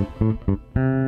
Mm-hmm.